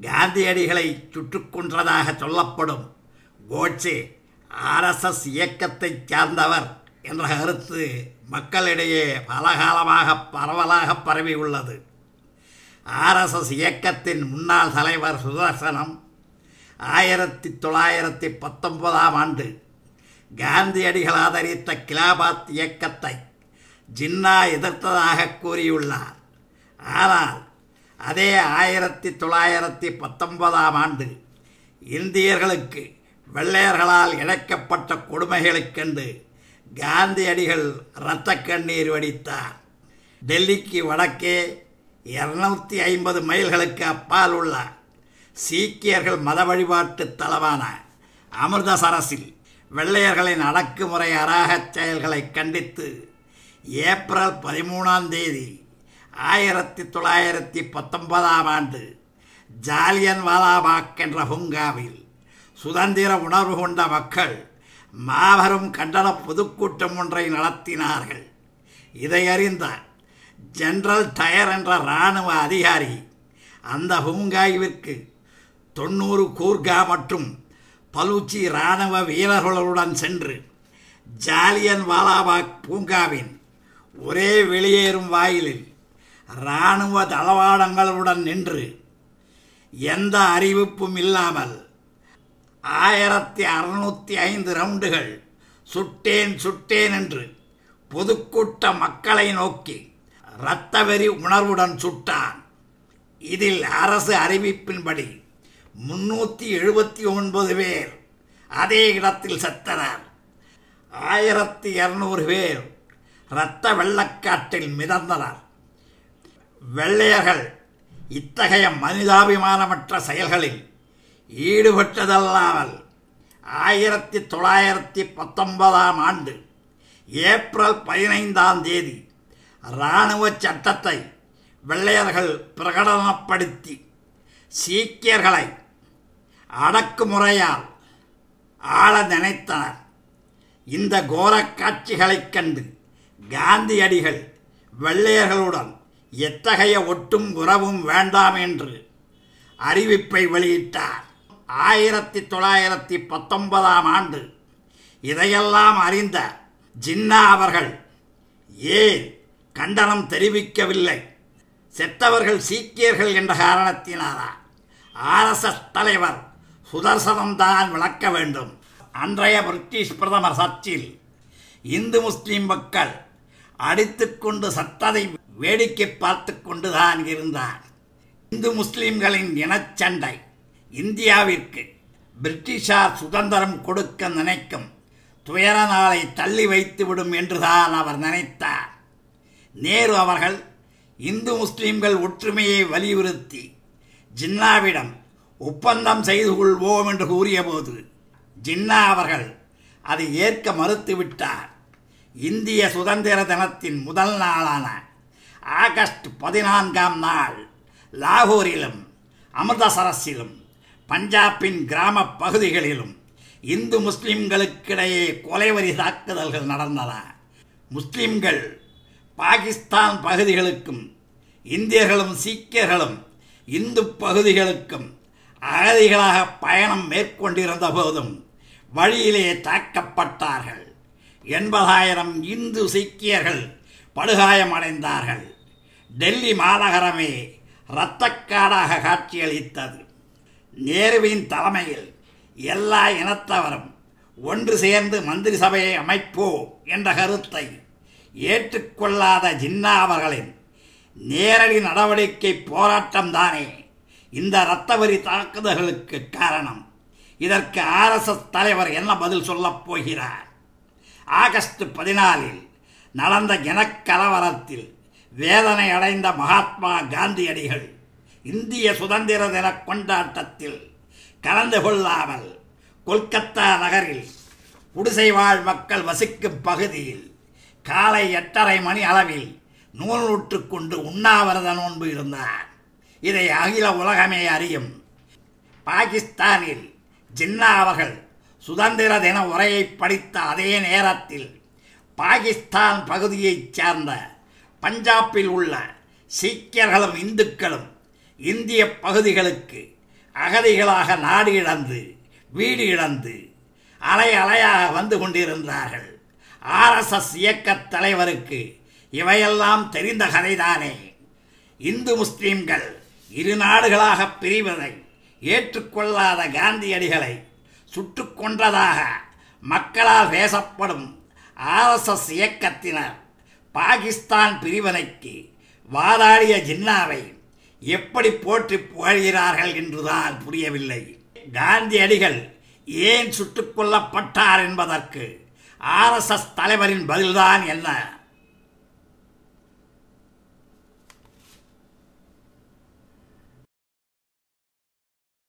காந்தியடிகளை சுட்டுக்கொன்றதாக சொல்லப்படும் கோட்சே ஆர்எஸ்எஸ் இயக்கத்தைச் சார்ந்தவர் என்ற கருத்து மக்களிடையே பலகாலமாக பரவலாக பரவியுள்ளது ஆர்எஸ்எஸ் இயக்கத்தின் முன்னாள் தலைவர் சுதர்சனம் ஆயிரத்தி தொள்ளாயிரத்தி பத்தொன்பதாம் ஆண்டு காந்தியடிகள் ஆதரித்த கிலாபாத் இயக்கத்தை ஜின்னா எதிர்த்ததாக கூறியுள்ளார். ஆனால் அதே ஆயிரத்தி தொள்ளாயிரத்தி பத்தொன்பதாம் ஆண்டு இந்தியர்களுக்கு வெள்ளையர்களால் இழைக்கப்பட்ட கொடுமைகளுக்கென்று காந்தியடிகள் இரத்த கண்ணீர் வடித்தார். டெல்லிக்கு வடக்கே இருநூத்தி ஐம்பது மைல்களுக்கு அப்பால் உள்ள சீக்கியர்கள் மத வழிபாட்டு தலமான அமிர்தசரஸில் வெள்ளையர்களின் அடக்குமுறை அராகச் செயல்களை கண்டித்து ஏப்ரல் பதிமூணாம் தேதி ஆயிரத்தி தொள்ளாயிரத்தி பத்தொன்பதாம் ஆண்டு ஜாலியன் வாலாபாக் என்ற பூங்காவில் சுதந்திர உணர்வு கொண்ட மக்கள் மாபெரும் கண்டன பொதுக்கூட்டம் ஒன்றை நடத்தினார்கள். இதை அறிந்த ஜெனரல் டயர் என்ற இராணுவ அதிகாரி அந்த பூங்காவிற்கு தொண்ணூறு கூர்கா மற்றும் பலூச்சி இராணுவ வீரர்களுடன் சென்று ஜாலியன் வாலாபாக் பூங்காவின் ஒரே வெளியேறும் வாயிலில் இராணுவ தளவாடங்களுடன் நின்று எந்த அறிவிப்பும் இல்லாமல் ஆயிரத்தி அறுநூற்றி ஐந்து ரவுண்டுகள் சுட்டேன் சுட்டேன் என்று பொதுக்கூட்ட மக்களை நோக்கி இரத்தவெறி உணர்வுடன் சுட்டான். இதில் அரசு அறிவிப்பின்படி முன்னூற்றி எழுபத்தி ஒன்பது பேர் அதே இடத்தில் செத்தனர். ஆயிரத்தி இரநூறு பேர் இரத்த வெள்ளக்காட்டில் மிதந்தனர். வெள்ளையர்கள் இத்தகைய மனிதாபிமானமற்ற செயல்களில் ஈடுபட்டதல்லாமல் ஆயிரத்தி தொள்ளாயிரத்தி பத்தொன்பதாம் ஆண்டு ஏப்ரல் பதினைந்தாம் தேதி இராணுவ சட்டத்தை வெள்ளையர்கள் பிரகடனப்படுத்தி சீக்கியர்களை அடக்குமுறையால் ஆள நினைத்தனர். இந்த கோரக் காட்சிகளைக் கண்டு காந்தியடிகள் வெள்ளையர்களுடன் எத்தகைய ஒட்டும் உறவும் வேண்டாம் என்று அறிவிப்பை வெளியிட்டார். ஆயிரத்தி தொள்ளாயிரத்தி பத்தொன்பதாம் ஆண்டு இதையெல்லாம் அறிந்த ஜின்னா அவர்கள் ஏன் கண்டனம் தெரிவிக்கவில்லை? செத்தவர்கள் சீக்கியர்கள் என்ற காரணத்தினாரா ஆர்எஸ்எஸ் தலைவர் சுதர்சனம் தான் விளக்க வேண்டும். அன்றைய பிரிட்டிஷ் பிரதமர் சர்ச்சில் இந்து முஸ்லீம் மக்கள் அடித்துக்கொண்டு சத்ததை வேடிக்கை பார்த்து கொண்டுதான் இருந்தார் இந்து முஸ்லிம்களின் இனச்சண்டை இந்தியாவிற்கு பிரிட்டிஷார் சுதந்திரம் கொடுக்க நினைக்கும் துயர நாளை தள்ளி வைத்துவிடும் என்றுதான் அவர் நினைத்தார். நேரு அவர்கள் இந்து முஸ்லிம்கள் ஒற்றுமையை வலியுறுத்தி ஜின்னாவிடம் ஒப்பந்தம் செய்து கொள்வோம் என்று கூறியபோது ஜின்னா அவர்கள் அதை ஏற்க மறுத்துவிட்டார். இந்திய சுதந்திர தினத்தின் முதல் நாளான ஆகஸ்ட் பதினான்காம் நாள் லாகூரிலும் அமிர்தசரஸிலும் பஞ்சாபின் கிராம பகுதிகளிலும் இந்து முஸ்லிம்களுக்கிடையே கொலைவரி தாக்குதல்கள் நடந்தன. முஸ்லிம்கள் பாகிஸ்தான் பகுதிகளுக்கும் இந்தியர்களும் சீக்கியர்களும் இந்து பகுதிகளுக்கும் அகதிகளாக பயணம் மேற்கொண்டிருந்த போதும் வழியிலே தாக்கப்பட்டார்கள். எண்பதாயிரம் இந்து சீக்கியர்கள் படுகாயமடைந்தார்கள் டெல்லி மாநகரமே இரத்தக்காடாக காட்சியளித்தது. நேருவின் தலைமையில் எல்லா இனத்தவரும் ஒன்று சேர்ந்து மந்திரி சபையை அமைப்போம் என்ற கருத்தை ஏற்றுக்கொள்ளாத ஜின்னா அவர்களின் நேரடி நடவடிக்கை போராட்டம்தானே இந்த இரத்தவரி தாக்குதல்களுக்கு காரணம். இதற்கு ஆர்எஸ்எஸ் தலைவர் என்ன பதில் சொல்லப் போகிறார்? ஆகஸ்ட் பதினாலில் நடந்த இனக்கலவரத்தில் வேதனை அடைந்த மகாத்மா காந்தியடிகள் இந்திய சுதந்திர தின கொண்டாட்டத்தில் கலந்து கொள்ளாமல் கொல்கத்தா நகரில் குடிசை வாழ் மக்கள் வசிக்கும் பகுதியில் காலை எட்டரை மணி அளவில் நூல் நூற்றுக்கொண்டு உண்ணாவிரத நோன்பு இருந்தார். இதை அகில உலகமே அறியும். பாகிஸ்தானில் ஜின்னா அவர்கள் சுதந்திர தின உரையை படித்த அதே நேரத்தில் பாகிஸ்தான் பகுதியைச் சேர்ந்த பஞ்சாபில் உள்ள சீக்கியர்களும் இந்துக்களும் இந்திய பகுதிகளுக்கு அகதிகளாக நாடு இழந்து வீடு இழந்து அலை அலையாக வந்து கொண்டிருந்தார்கள். ஆர்எஸ்எஸ் இயக்கத் தலைவருக்கு இவையெல்லாம் தெரிந்த கதைதானே. இந்து முஸ்லீம்கள் இரு நாடுகளாக பிரிவதை ஏற்றுக்கொள்ளாத காந்தியடிகளை சுட்டு கொன்றதாக மக்களால் பேசப்படும் ஆர்எஸ்எஸ் இயக்கத்தினர் பாகிஸ்தான் பிரிவினைக்கு வாதாடிய ஜின்னாவை எப்படி போற்றி புகழ்கிறார்கள் என்றுதான் புரியவில்லை. காந்தியடிகள் ஏன் சுட்டுக் கொல்லப்பட்டார் என்பதற்கு ஆர்எஸ்எஸ் தலைவரின் பதில்தான் என்ன?